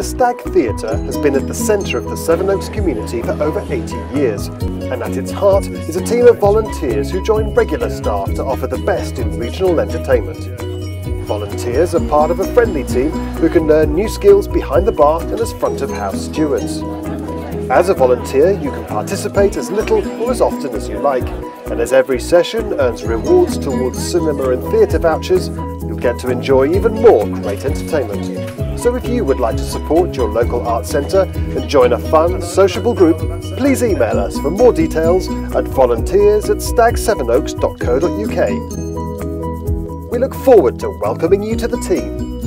The Stag Theatre has been at the centre of the Sevenoaks community for over 80 years, and at its heart is a team of volunteers who join regular staff to offer the best in regional entertainment. Volunteers are part of a friendly team who can learn new skills behind the bar and as front of house stewards. As a volunteer, you can participate as little or as often as you like, and as every session earns rewards towards cinema and theatre vouchers, you'll get to enjoy even more great entertainment. So if you would like to support your local arts centre and join a fun, sociable group, please email us for more details at volunteers at stagsevenoaks.co.uk. We look forward to welcoming you to the team.